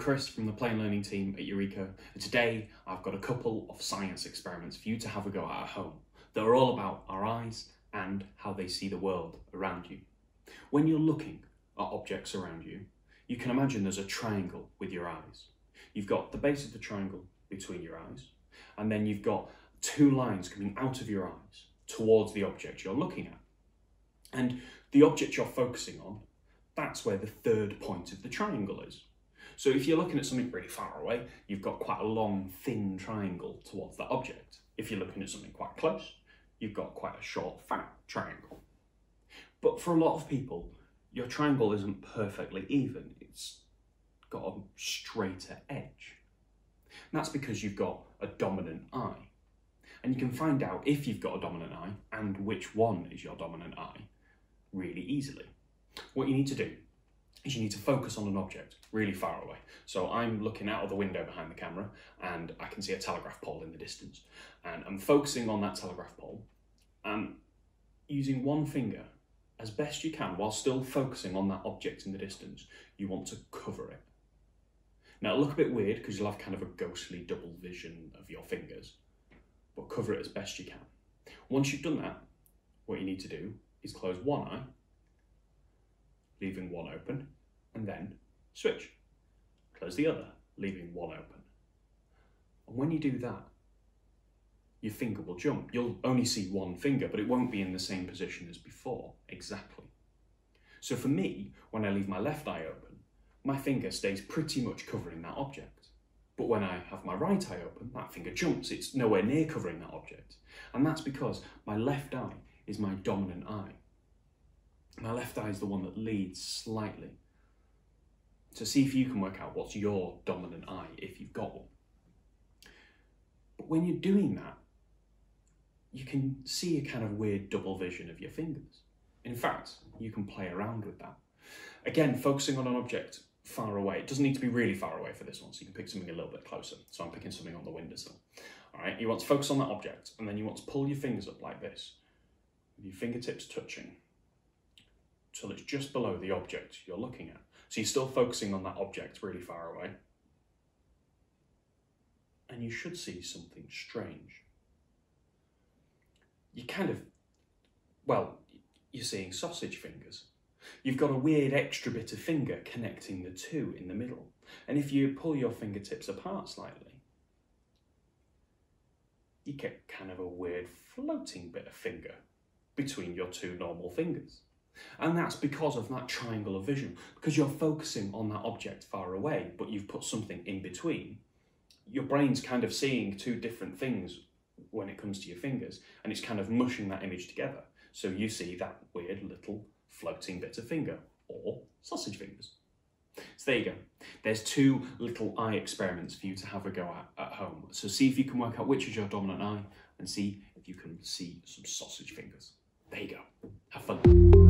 Chris from the Plain Learning team at Eureka, and today I've got a couple of science experiments for you to have a go at at home that are all about our eyes and how they see the world around you. When you're looking at objects around you, you can imagine there's a triangle with your eyes. You've got the base of the triangle between your eyes, and then you've got two lines coming out of your eyes towards the object you're looking at. And the object you're focusing on, that's where the third point of the triangle is. So if you're looking at something really far away, you've got quite a long, thin triangle towards that object. If you're looking at something quite close, you've got quite a short, fat triangle. But for a lot of people, your triangle isn't perfectly even. It's got a straighter edge. And that's because you've got a dominant eye. And you can find out if you've got a dominant eye and which one is your dominant eye really easily. What you need to do is you need to focus on an object really far away. So I'm looking out of the window behind the camera and I can see a telegraph pole in the distance. And I'm focusing on that telegraph pole and using one finger as best you can while still focusing on that object in the distance, you want to cover it. Now it'll look a bit weird because you'll have kind of a ghostly double vision of your fingers, but cover it as best you can. Once you've done that, what you need to do is close one eye leaving one open, and then switch. Close the other, leaving one open. And when you do that, your finger will jump. You'll only see one finger, but it won't be in the same position as before, exactly. So for me, when I leave my left eye open, my finger stays pretty much covering that object. But when I have my right eye open, that finger jumps. It's nowhere near covering that object. And that's because my left eye is my dominant eye. My left eye is the one that leads slightly. So see if you can work out what's your dominant eye if you've got one. But when you're doing that, you can see a kind of weird double vision of your fingers. In fact, you can play around with that. Again, focusing on an object far away. It doesn't need to be really far away for this one, so you can pick something a little bit closer. So I'm picking something on the windowsill. All right, you want to focus on that object, and then you want to pull your fingers up like this, with your fingertips touching till it's just below the object you're looking at. So you're still focusing on that object really far away. And you should see something strange. You kind of, well, you're seeing sausage fingers. You've got a weird extra bit of finger connecting the two in the middle. And if you pull your fingertips apart slightly, you get kind of a weird floating bit of finger between your two normal fingers. And that's because of that triangle of vision, because you're focusing on that object far away, but you've put something in between. Your brain's kind of seeing two different things when it comes to your fingers, and it's kind of mushing that image together. So you see that weird little floating bit of finger, or sausage fingers. So there you go. There's two little eye experiments for you to have a go at at home. So see if you can work out which is your dominant eye, and see if you can see some sausage fingers. There you go. Have fun.